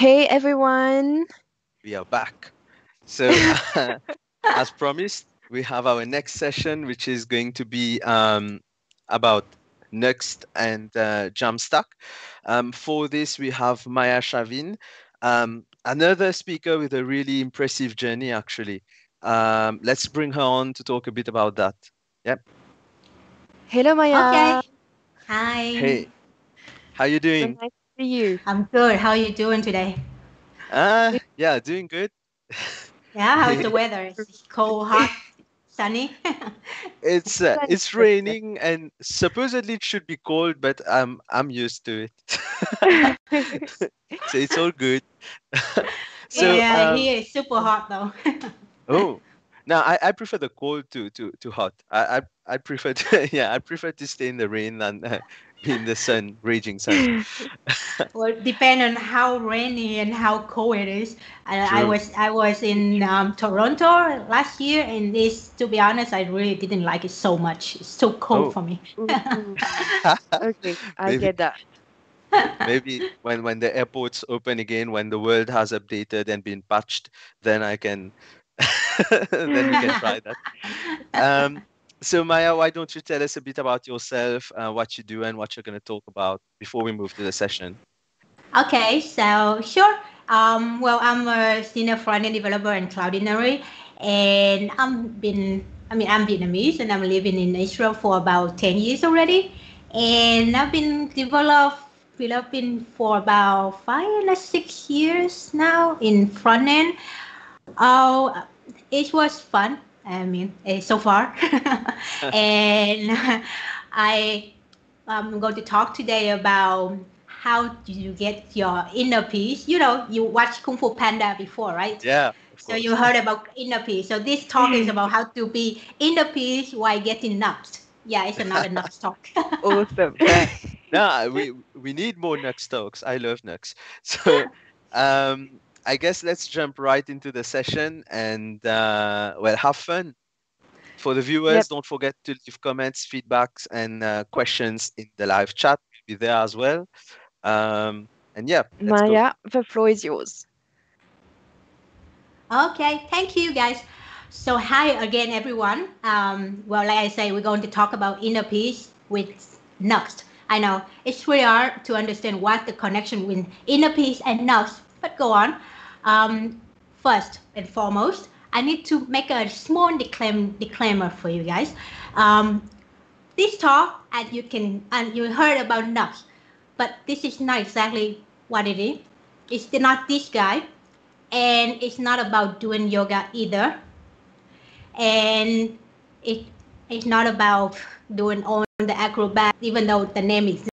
Hey everyone. We are back. So, as promised, we have our next session, which is going to be um, about Nuxt and uh, Jamstack. Um, for this, we have Maya Shavin, um, another speaker with a really impressive journey, actually. Um, let's bring her on to talk a bit about that. Yep. Hello Maya. Okay. Hi. Hey, how you So doing? nice to see you. I'm good. How are you doing today? Ah, yeah, doing good. Yeah, how's the weather? Is it cold, hot, sunny? It's uh, it's raining and supposedly it should be cold, but I'm I'm used to it. so it's all good. so yeah, um, here it's super hot though. oh, now I, I prefer the cold to to to hot. I I, I prefer to yeah I prefer to stay in the rain than uh, be in the sun, raging sun. well, depend on how rainy and how cold it is. I, I was I was in um, Toronto last year, and this, to be honest, I really didn't like it so much. It's so cold Oh. for me. Ooh, ooh. okay, I Maybe- get that. Maybe when when the airports open again, when the world has updated and been patched, then I can then we can try that. Um, so Maya, why don't you tell us a bit about yourself, uh, what you do, and what you're going to talk about before we move to the session? Okay, so sure. Um, well, I'm a senior front-end developer in Cloudinary, and I'm been I mean I'm Vietnamese and I'm living in Israel for about 10 years already, and I've been develop developing for about five and six years now in front end. Oh, it was fun. I mean, eh, so far, and I I'm going to talk today about how do you get your inner peace. You know, you watched Kung Fu Panda before, right? Yeah. So course. you heard about inner peace. So this talk is about how to be inner peace while getting Nuxt. Yeah, it's another Nuxt talk. Awesome. no, we we need more Nuxt talks. I love Nuxt. So, um, I guess let's jump right into the session and uh, well, have fun. For the viewers, Yep. don't forget to leave comments, feedbacks, and uh, questions in the live chat. We'll be there as well. Um, and yeah, let's go. Maya, the floor is yours. Okay, thank you guys. So hi again, everyone. Um, well, like I say, we're going to talk about inner peace with Nuxt. I know it's really hard to understand what the connection with inner peace and Nuxt, but go on. Um, first and foremost, I need to make a small disclaim, disclaimer for you guys. Um, this talk, and you can, and you heard about Nuxt, but this is not exactly what it is. It's not this guy and it's not about doing yoga either and it it's not about doing all the acrobat even though the name is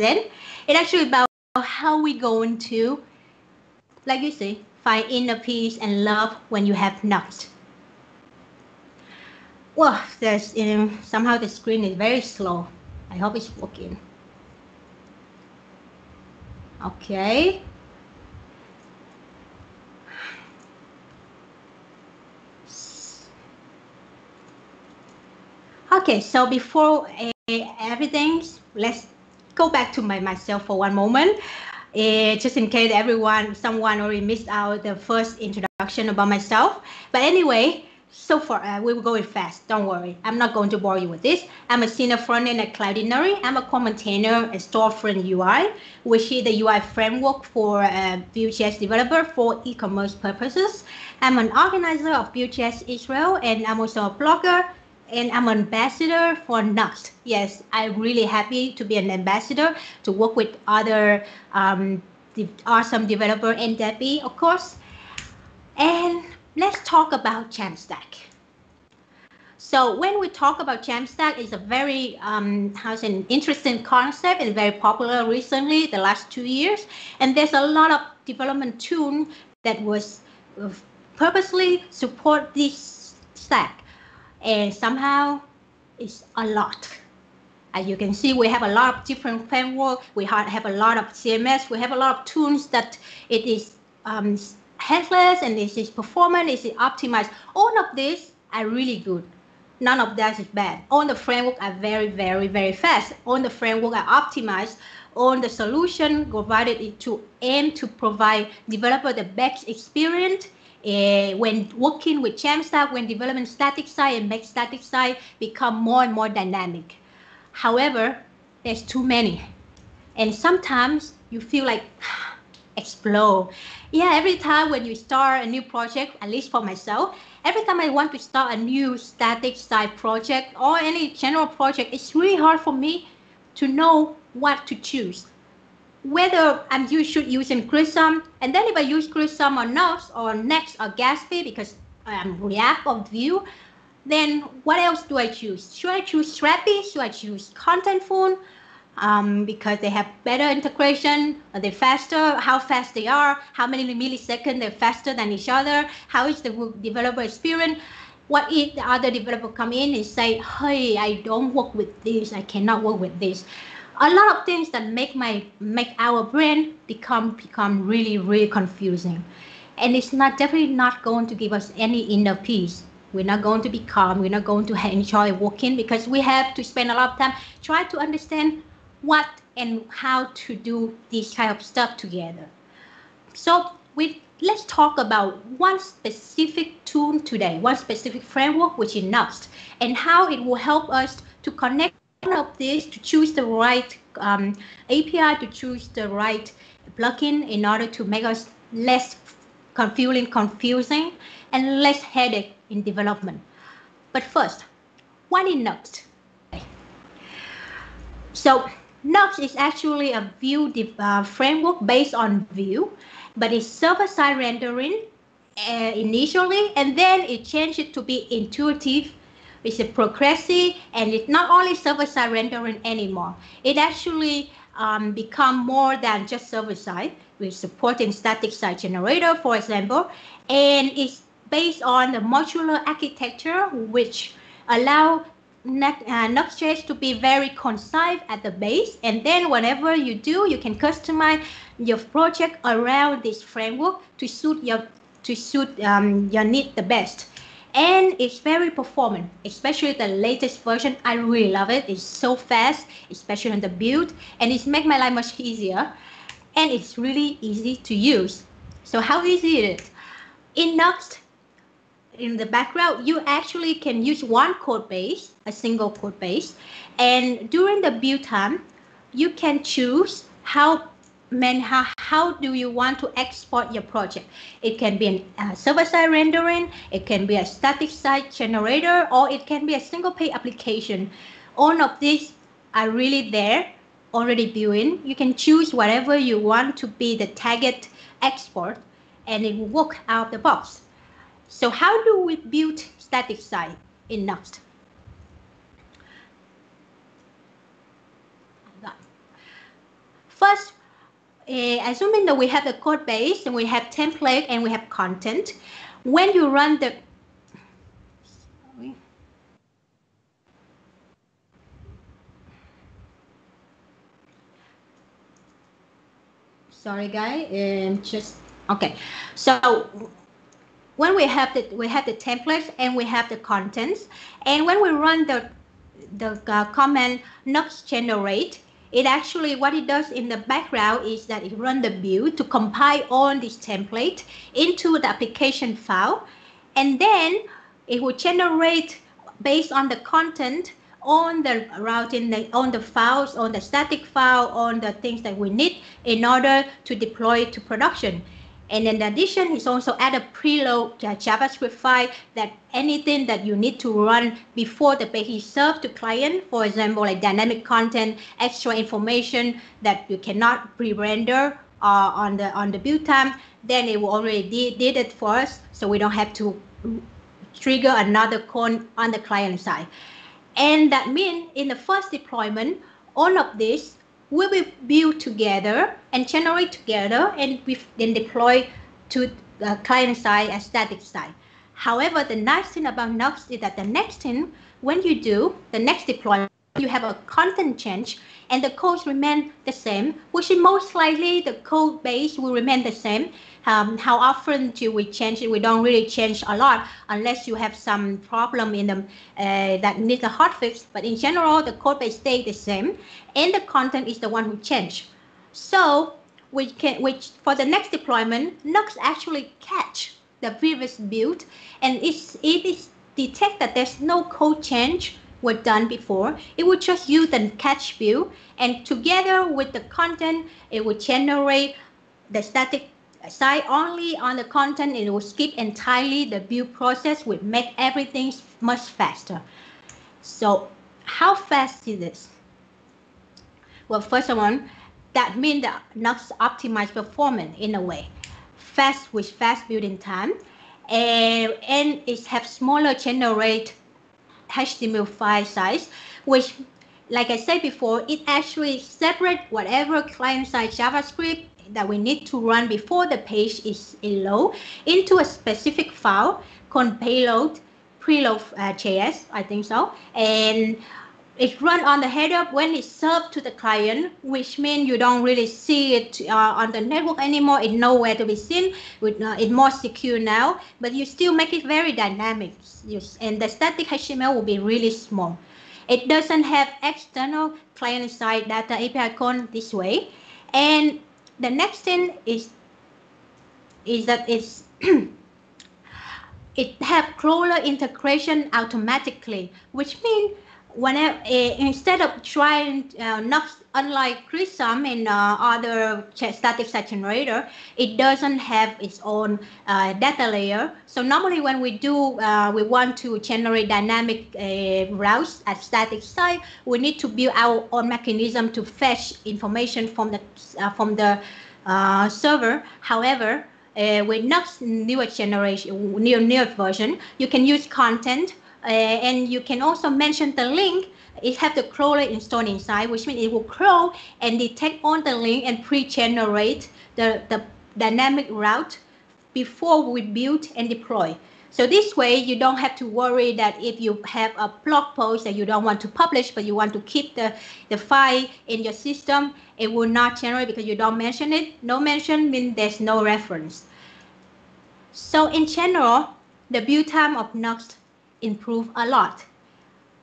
zen it's actually about how we going to like you say find inner peace and love when you have Nuxt well there's you know, somehow the screen is very slow. I hope it's working. Okay. Okay, so before uh, everything, let's go back to my myself for one moment. Uh, just in case everyone, someone already missed out the first introduction about myself. But anyway, so far uh, we will go it fast. Don't worry, I'm not going to bore you with this. I'm a senior front end at Cloudinary. I'm a core maintainer at Storefront UI, which is the UI framework for uh, Vue.js developer for e-commerce purposes. I'm an organizer of Vue.js Israel, and I'm also a blogger and I'm an ambassador for Nuxt. Yes, I'm really happy to be an ambassador to work with other um, awesome developer and Debbie, of course. And let's talk about Jamstack. So when we talk about Jamstack, it's a very um, how's an interesting concept and very popular recently, the last two years. And there's a lot of development tool that was uh, purposely support this stack and somehow it's a lot. As you can see, we have a lot of different framework. We have a lot of CMS. We have a lot of tools that it is um, headless and it is performant, it is optimized. All of this are really good. none of that is bad. All the framework are very, very, very fast. All the framework are optimized. All the solution provided to aim to provide developer the best experience uh, when working with Jamstack, when developing static site and make static site become more and more dynamic. However, there's too many. And sometimes you feel like explode. Yeah, every time when you start a new project, at least for myself, every time I want to start a new static site project or any general project, it's really hard for me to know what to choose whether I'm you should using Crisp, and then if I use Crisp or Nuxt or Next or Gatsby because I'm React or Vue, then what else do I choose? Should I choose Strapi? Should I choose Contentful? Um, because they have better integration, are they faster, how fast they are, how many milliseconds they're faster than each other, how is the developer experience. What if the other developer come in and say, hey, I don't work with this, I cannot work with this a lot of things that make my make our brain become become really really confusing. And it's not definitely not going to give us any inner peace. We're not going to be calm. We're not going to enjoy walking because we have to spend a lot of time try to understand what and how to do this kind of stuff together. So we let's talk about one specific tool today one specific framework which is Nuxt and how it will help us to connect of this to choose the right um, API, to choose the right plugin in order to make us less confusing, confusing, and less headache in development. But first, what is Nuxt? So Nuxt is actually a Vue uh, framework based on Vue, but it's server-side rendering uh, initially, and then it changed it to be intuitive it's a progressive and it's not only server-side rendering anymore. It actually um, become more than just server-side. We're supporting static site generator, for example, and it's based on the modular architecture, which allow uh, to be very concise at the base. And then whatever you do, you can customize your project around this framework to suit your to suit um, your need the best and it's very performant especially the latest version. I really love it. It's so fast especially on the build and it's make my life much easier and it's really easy to use. So how easy is it? In Nuxt in the background you actually can use one code base a single code base and during the build time you can choose how man, how, how do you want to export your project? It can be a uh, server-side rendering, it can be a static site generator, or it can be a single page application. All of these are really there, already built in. You can choose whatever you want to be the target export, and it will work out of the box. So how do we build static site in Nuxt? First, uh, assuming that we have the code base and we have template and we have content, when you run the sorry, sorry guys, and just okay. So when we have the we have the templates and we have the contents, and when we run the the uh, command Nuxt generate, it actually, what it does in the background is that it runs the build to compile all this template into the application file. And then it will generate based on the content on the routing, the, on the files, on the static file, on the things that we need in order to deploy to production. And in addition, it's also add a preload JavaScript file that anything that you need to run before the page is served to client, for example, like dynamic content, extra information that you cannot pre-render uh, on the on the build time, then it will already did, did it for us, so we don't have to trigger another code on the client side. And that means in the first deployment, all of this we will build together and generate together and we then deploy to the client side and static side. However, the nice thing about Nuxt is that the next thing, when you do the next deployment, you have a content change and the codes remain the same, which is most likely the code base will remain the same. Um, how often do we change it? We don't really change a lot unless you have some problem in them uh, that needs a hot fix. But in general, the code base stay the same, and the content is the one who change. So we can, which for the next deployment, Nuxt actually catch the previous build, and it's, it is detect that there's no code change were done before. It would just use the catch view, and together with the content, it would generate the static site only on the content. It will skip entirely the build process, would make everything much faster. So how fast is this? Well, first of all, that means that Nuxt optimized performance in a way. Fast with fast building time, and, and it have smaller generate HTML file size, which, like I said before, it actually separate whatever client-side JavaScript that we need to run before the page is load into a specific file called payload preload uh, I think so, and it's run on the header when it's served to the client, which means you don't really see it uh, on the network anymore. It's nowhere to be seen. With, uh, it's more secure now, but you still make it very dynamic. And the static HTML will be really small. It doesn't have external client-side data API call this way. And the next thing is, is that it's it have crawler integration automatically, which means whenever uh, instead of trying uh, not unlike Prism and uh, other static site generator, it doesn't have its own uh, data layer. So normally when we do, uh, we want to generate dynamic uh, routes at static site, we need to build our own mechanism to fetch information from the from the server. However, with Nuxt newer generation, newer, newer version, you can use content uh, and you can also mention the link. It have the crawler installed inside, which means it will crawl and detect on the link and pre-generate the, the dynamic route before we build and deploy. So this way, you don't have to worry that if you have a blog post that you don't want to publish, but you want to keep the, the file in your system, it will not generate because you don't mention it. No mention means there's no reference. So in general, the build time of Nuxt improve a lot.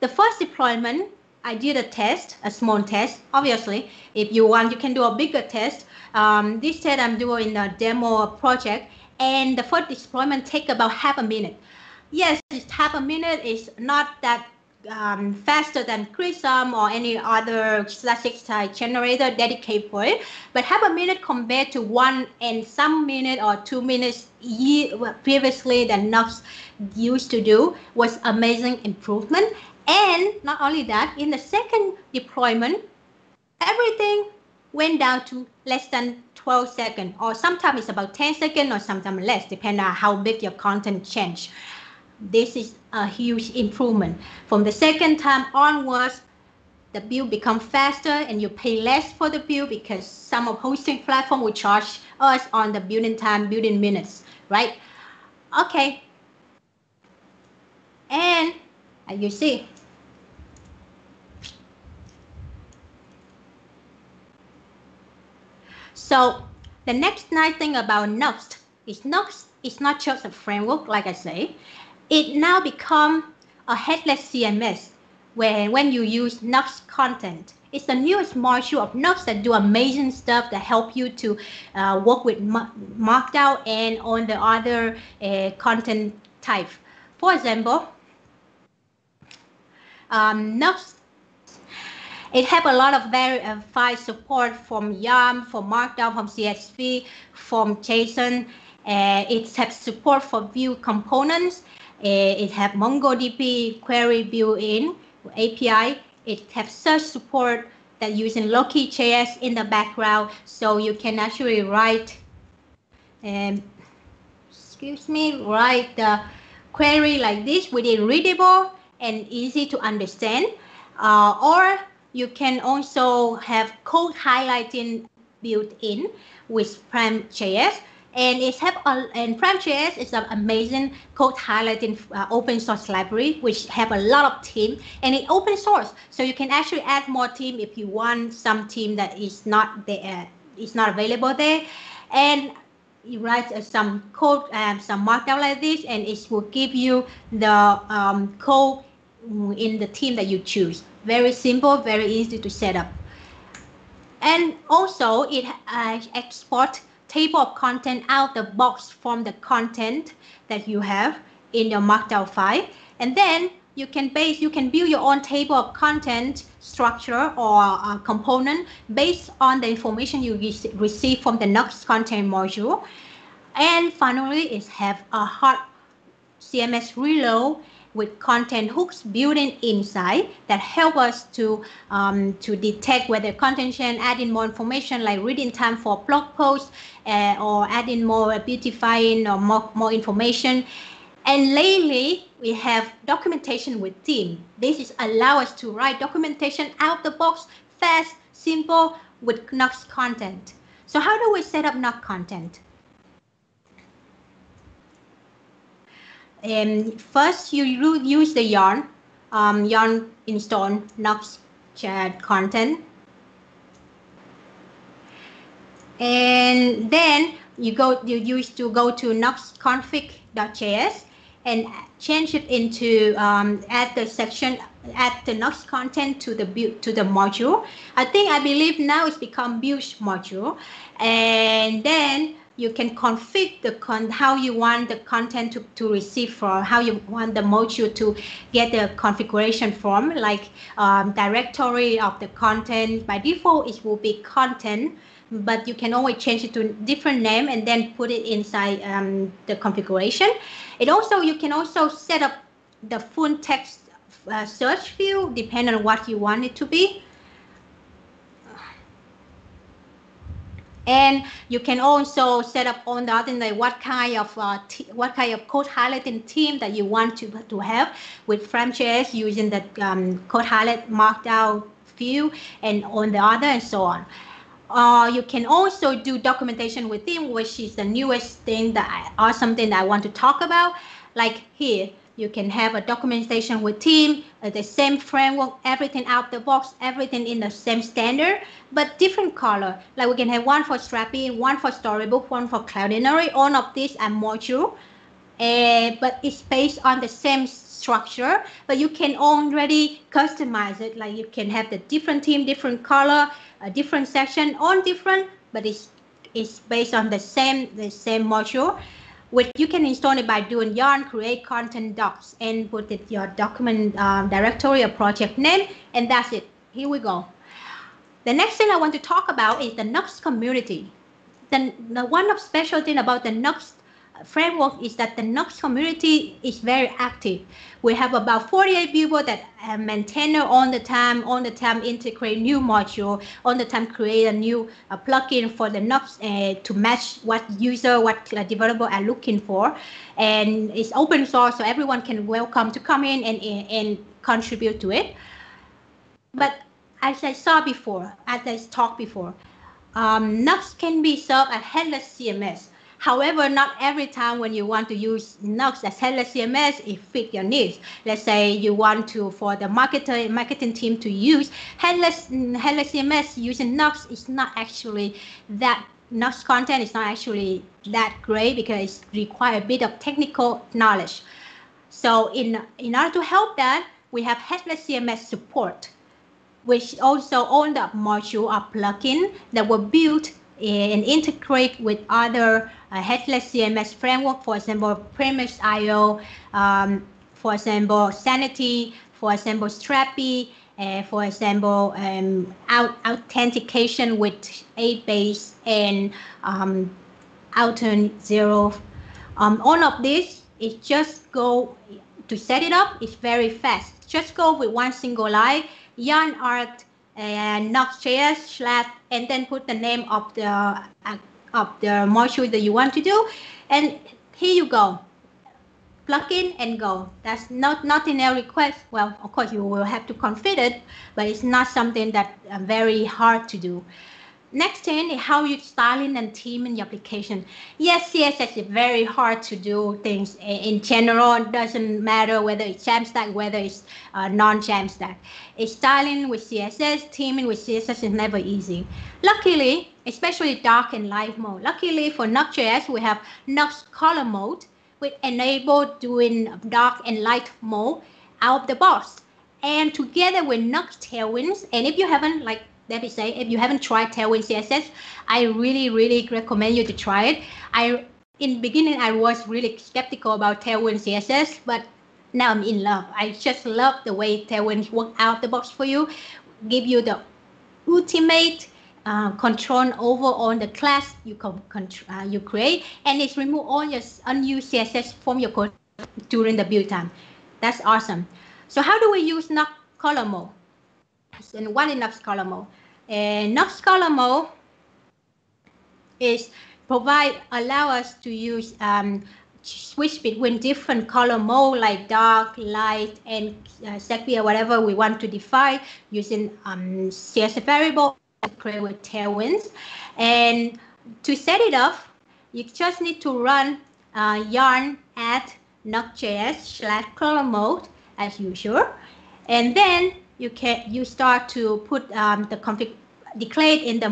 The first deployment, I did a test, a small test. Obviously, if you want, you can do a bigger test. Um, this test I'm doing in a demo project, and the first deployment take about half a minute. Yes, it's half a minute. It's not that um, faster than Prism or any other classic site generator dedicated for it. But half a minute compared to one and some minute or two minutes previously that Nuxt used to do was amazing improvement. And not only that, in the second deployment, everything went down to less than 12 seconds, or sometimes it's about 10 seconds, or sometimes less, depending on how big your content change. This is a huge improvement. From the second time onwards, the bill become faster and you pay less for the bill because some of hosting platform will charge us on the building time, building minutes, right? Okay. And as you see, so the next nice thing about Nuxt is Nuxt is not just a framework, like I say it now become a headless CMS where when you use Nuxt content. It's the newest module of Nuxt that do amazing stuff that help you to uh, work with Markdown and on the other uh, content type. For example, um, Nuxt it have a lot of very uh, file support from YAML, from Markdown, from CSV, from JSON. Uh, it has support for Vue components it have MongoDB query built-in API. It have search support that using Loki.js in the background, so you can actually write, um, excuse me, write the query like this within readable and easy to understand. Uh, or you can also have code highlighting built in with Prism.js and it's have a, and Frame.js is an amazing code highlighting uh, open source library which have a lot of team and it open source. So you can actually add more team if you want some team that is not there is not available there. And you write uh, some code um, some markdown like this and it will give you the um, code in the team that you choose. Very simple very easy to set up. And also it uh, export table of content out the box from the content that you have in your markdown file. And then you can base you can build your own table of content structure or uh, component based on the information you re receive from the Nuxt content module. And finally is have a hot cms reload with content hooks built in inside that help us to um, to detect whether content can add in more information like reading time for blog posts uh, or add in more beautifying or more, more information. And lately we have documentation with team. This is allow us to write documentation out of the box fast simple with Nuxt content. So how do we set up Nuxt content And first, you use the yarn, um, yarn install chat content. And then you go, you used to go to nuxtconfig.js and change it into um, add the section, add the Nuxt content to the build to the module. I think I believe now it's become build module, and then you can configure the con how you want the content to, to receive from, how you want the module to get the configuration from, like um, directory of the content. By default, it will be content, but you can always change it to different name and then put it inside um, the configuration. It also, you can also set up the full text uh, search field depending on what you want it to be. And you can also set up on the other like what kind of uh, what kind of code highlighting team that you want to to have with Frame.js using the um, code highlight markdown view and on the other and so on. Uh, you can also do documentation with theme, which is the newest thing that I, or something that I want to talk about. Like here, you can have a documentation with theme, uh, the same framework, everything out the box, everything in the same standard, but different color. Like we can have one for Strapi, one for Storybook, one for Cloudinary. All of these are module, uh, but it's based on the same structure, but you can already customize it. Like you can have the different theme, different color, a different section, all different, but it's it's based on the same the same module which you can install it by doing yarn create content docs and put it your document um, directory or project name and that's it. Here we go. The next thing i want to talk about is the Nuxt community. The, the one of special thing about the Nuxt framework is that the Nuxt community is very active. We have about 48 people that maintain it all the time, all the time integrate new module, all the time create a new uh, plugin for the Nuxt uh, to match what user, what uh, developer are looking for. And it's open source, so everyone can welcome to come in and, and, and contribute to it. But as I saw before, as I talked before, um, Nuxt can be served as headless CMS. However, not every time when you want to use Nuxt as headless CMS, it fit your needs. Let's say you want to, for the marketer, marketing team to use headless, headless CMS using Nuxt is not actually that Nuxt content is not actually that great because it requires a bit of technical knowledge. So in, in order to help that, we have headless CMS support, which also own the module or plugin that were built and integrate with other uh, headless CMS framework, for example, Prismic IO, um, for example, Sanity, for example, Strapi, uh, for example, um, authentication with 8base and um, Authn Zero. Um, all of this is just go to set it up. It's very fast. Just go with one single line, yarn art and Nuxt.js slash, and then put the name of the uh, of the module that you want to do, and here you go. Plug in and go. That's not not in a request. Well, of course you will have to configure it, but it's not something that uh, very hard to do. Next thing is how you styling and theming your application. Yes, CSS is very hard to do things in general. It doesn't matter whether it's Jamstack, whether it's uh, non-Jamstack. Styling with CSS, theming with CSS is never easy. Luckily, especially dark and light mode. Luckily for Nuxt.js, we have Nuxt color mode, which enable doing dark and light mode out of the box. And together with Nuxt Tailwinds, and if you haven't like if you haven't tried Tailwind CSS, I really, really recommend you to try it. I in the beginning I was really skeptical about Tailwind CSS, but now I'm in love. I just love the way Tailwind work out of the box for you, give you the ultimate uh, control over all the class you uh, you create, and it's remove all your unused CSS from your code during the build time. That's awesome. So how do we use Nuxt color mode? And what Nuxt color mode? And color mode is provide allow us to use um, switch between different color mode like dark, light, and uh, sepia, whatever we want to define using um, CSS variable create with tailwinds. And to set it up, you just need to run uh, yarn at nuxt.js slash color mode as usual. And then you can you start to put um, the config declared in the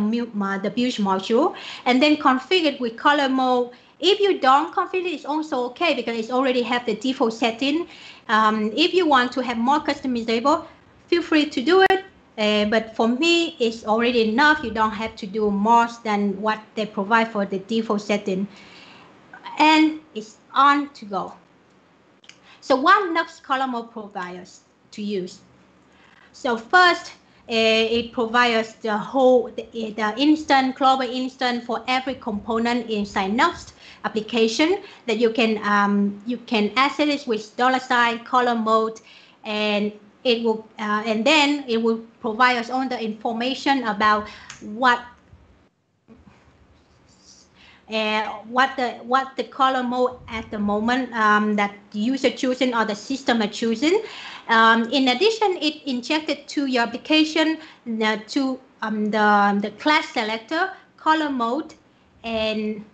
the build module and then configure it with color mode. If you don't configure it, it's also okay because it's already have the default setting. Um, if you want to have more customizable, feel free to do it. Uh, but for me, it's already enough. You don't have to do more than what they provide for the default setting. And it's on to go. So what Nuxt color mode provides to use? So first, it provides the whole the, the instant global instant for every component inside Nuxt application that you can um, you can access it with dollar sign color mode and it will uh, and then it will provide us all the information about what uh, what the what the color mode at the moment um, that the user choosing or the system are choosing. Um, in addition, it injected to your application the, to um, the, the class selector, color mode, and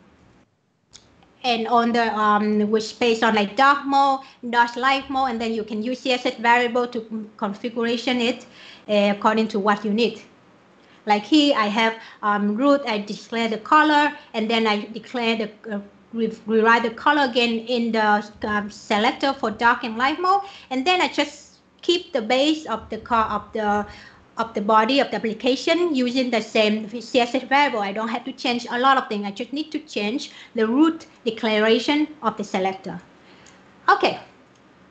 and on the um, which based on like dark mode, dark light mode, and then you can use CSS variable to configuration it uh, according to what you need. Like here, I have um, root, I declare the color, and then I declare the, uh, re rewrite the color again in the um, selector for dark and light mode. And then I just keep the base of the car of the of the body of the application using the same CSS variable. I don't have to change a lot of things. I just need to change the root declaration of the selector. Okay,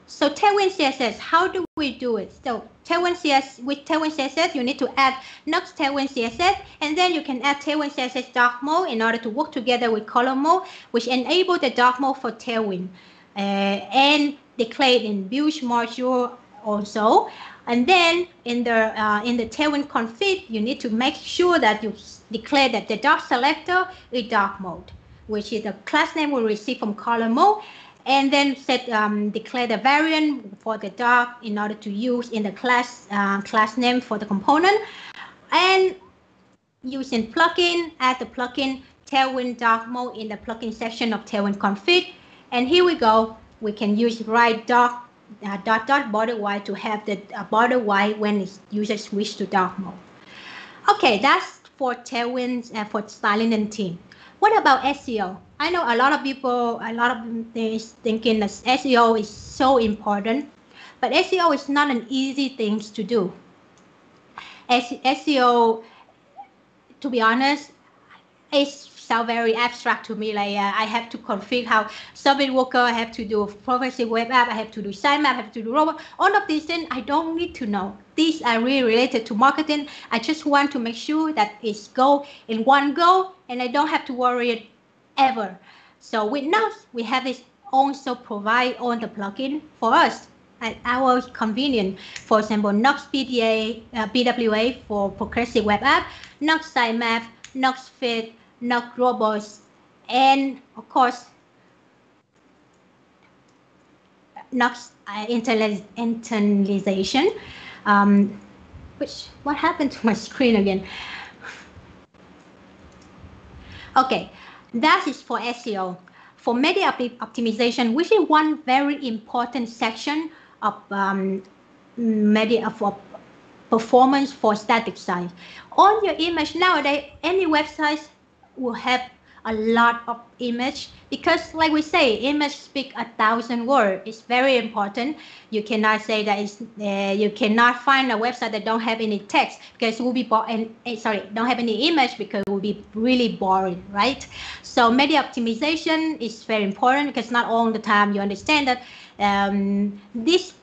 so Tailwind CSS, how do we do it? So Tailwind CSS, with Tailwind CSS, you need to add Nuxt Tailwind CSS, and then you can add Tailwind CSS dark mode in order to work together with color mode, which enable the dark mode for Tailwind. Uh, and declared in build module also. And then in the uh, in the Tailwind config, you need to make sure that you declare that the dark selector is dark mode, which is the class name we receive from color mode and then set um, declare the variant for the dark in order to use in the class uh, class name for the component. And using plugin add the plugin tailwind dark mode in the plugin section of tailwind config. And here we go. We can use right dark uh, dot dot border white to have the uh, border white when user switch to dark mode. Okay that's for tailwind uh, for styling and theme what about SEO? I know a lot of people, a lot of things thinking that SEO is so important, but SEO is not an easy thing to do. SEO, to be honest, is sound very abstract to me. Like uh, I have to configure how service worker, I have to do progressive web app, I have to do sitemap, I have to do robot. All of these things I don't need to know. These are really related to marketing. I just want to make sure that it's go in one go, and I don't have to worry ever. So with Nuxt, we have it also provide on the plugin for us at our convenience. For example, Nuxt PDA, uh, PWA for progressive web app, Nuxt sitemap, Nuxt Fit, Nuxt robots, and of course, Nuxt uh, internalization. Um, which what happened to my screen again? Okay, that is for SEO. For media optimization, which is one very important section of um, media for performance for static site. On your image nowadays, any website will have a lot of image because like we say image speak a thousand words it's very important. You cannot say that it's, uh, you cannot find a website that don't have any text because it will be bo- and uh, sorry don't have any image because it will be really boring right? So media optimization is very important because not all the time you understand that um, this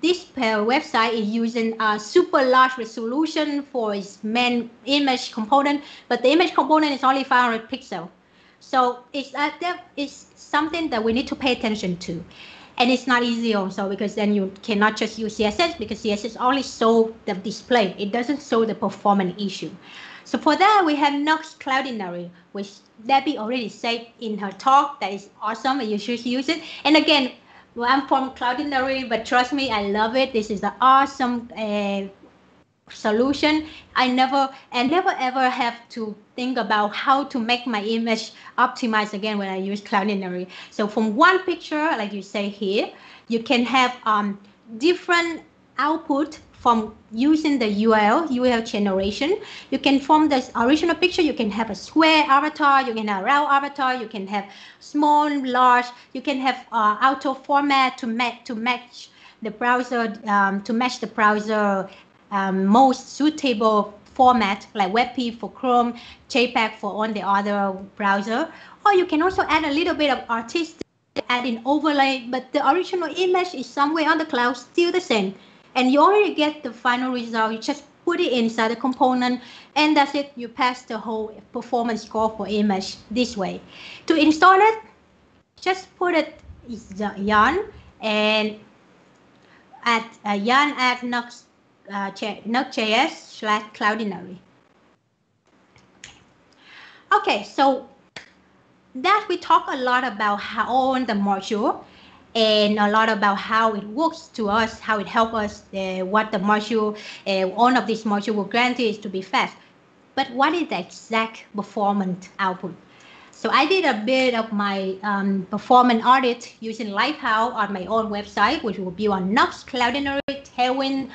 this website is using a super large resolution for its main image component, but the image component is only 500 pixels. So it's that is something that we need to pay attention to. And it's not easy also because then you cannot just use CSS because CSS only show the display. It doesn't show the performance issue. So for that, we have Nuxt Cloudinary, which Debbie already said in her talk. That is awesome and you should use it. And again, well, I'm from Cloudinary, but trust me, I love it. This is an awesome uh, solution. I never and never ever have to think about how to make my image optimize again when I use Cloudinary. So from one picture, like you say here, you can have um, different output from using the UL, UL generation. You can form the original picture. You can have a square avatar. You can have a round avatar. You can have small, large. You can have uh, auto format to match to match the browser um, to match the browser um, most suitable format like WebP for Chrome, JPEG for on the other browser. Or you can also add a little bit of artistic, add an overlay, but the original image is somewhere on the cloud, still the same. And you already get the final result. You just put it inside the component, and that's it. You pass the whole performance score for image this way. To install it, just put it yarn and add uh, yarn add Nuxt uh, Node.js slash Cloudinary. Okay, so that we talk a lot about how on the module and a lot about how it works to us, how it helps us, uh, what the module, uh, one of these module will grant is to be fast. But what is the exact performance output? So I did a bit of my um, performance audit using Lighthouse on my own website, which will be on Nuxt, Cloudinary, Tailwind,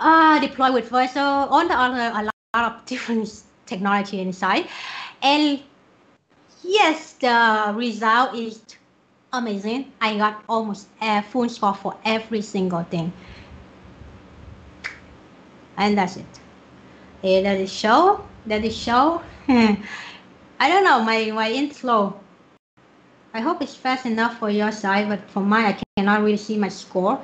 uh, deploy with Vercel, on the other, a lot of different technology inside. And yes, the result is amazing. I got almost a full score for every single thing. And that's it. Hey, that is show. That is show. I don't know, my, my int slow. I hope it's fast enough for your side, but for mine, I cannot really see my score.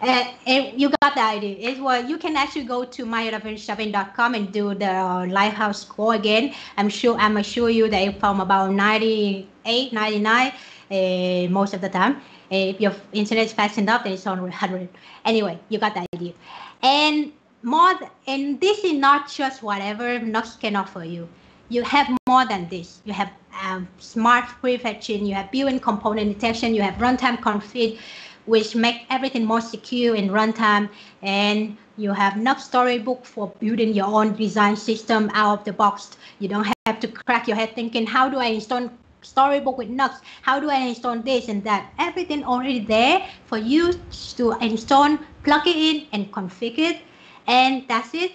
Uh, and you got the idea. It's what you can actually go to myadventureshopping.com and do the lighthouse score again. I'm sure I'm assure you that from about 98, 99 uh, most of the time. Uh, if your internet is fast enough, then it's on 100. Anyway, you got the idea. And more, th- and this is not just whatever Nuxt can offer you. You have more than this. You have um, smart prefetching, you have built-in component detection, you have runtime config, which make everything more secure in runtime. And you have Nuxt Storybook for building your own design system out of the box. You don't have to crack your head thinking, how do I install Storybook with Nuxt? How do I install this and that? Everything already there for you to install, plug it in, and configure it. And that's it.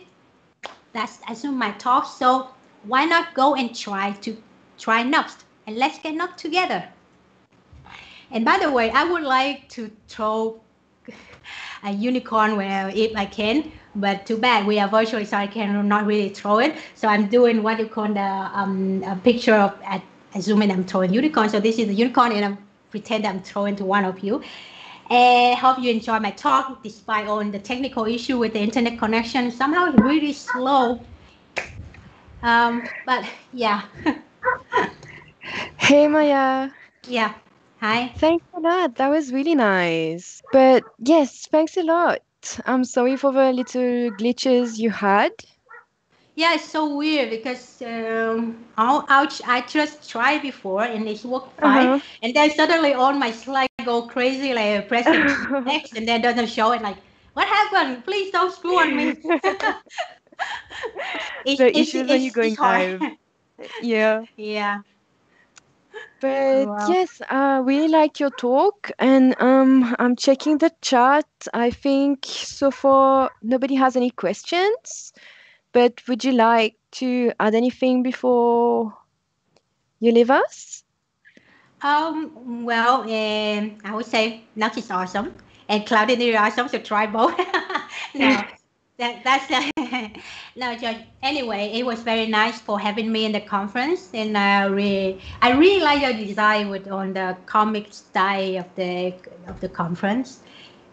That's assume my talk. So why not go and try to try Nuxt and let's get Nuxt together. And by the way, I would like to throw a unicorn where if I can, but too bad we are virtual, so I cannot really throw it. So I'm doing what you call the um, a picture of at assuming I'm throwing unicorn. So this is the unicorn, and I'm pretend I'm throwing to one of you. And hope you enjoy my talk, despite all the technical issue with the internet connection. Somehow it's really slow. Um, but yeah. Hey Maya. Yeah. Hi. Thanks a lot. That was really nice. But yes, thanks a lot. I'm sorry for the little glitches you had. Yeah, it's so weird because um, ouch, I just tried before and it worked fine, Uh-huh. and then suddenly all my slide go crazy, like I press it next and then doesn't show it. Like, what happened? Please don't screw on me. It's- The it's- issues when you're going live. yeah. Yeah. But Wow. yes, I really like your talk, and um, I'm checking the chat. I think so far nobody has any questions. But would you like to add anything before you leave us? Um, well, um, I would say Nuxt is awesome and Clouded is awesome, so try both. no, that, that's no, just anyway, it was very nice for having me in the conference, and I really, I really like your design with on the comic style of the of the conference,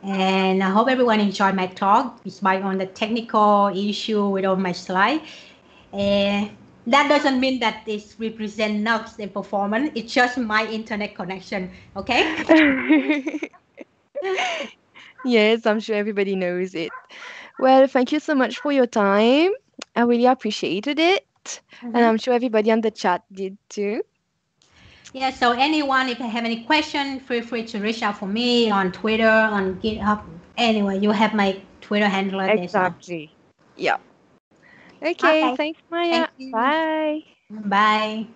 and I hope everyone enjoyed my talk despite on the technical issue with all my slide. And that doesn't mean that this represent Nuxt the performance. It's just my internet connection. Okay. Yes, I'm sure everybody knows it. Well, thank you so much for your time. I really appreciated it. And mm-hmm. I'm sure everybody on the chat did too. Yeah, so anyone, if you have any question, feel free to reach out for me on Twitter, on GitHub. Anyway, you have my Twitter handle. there, so- Exactly. Yeah. Okay, Okay. thanks, Maya. Thank. Bye. Bye.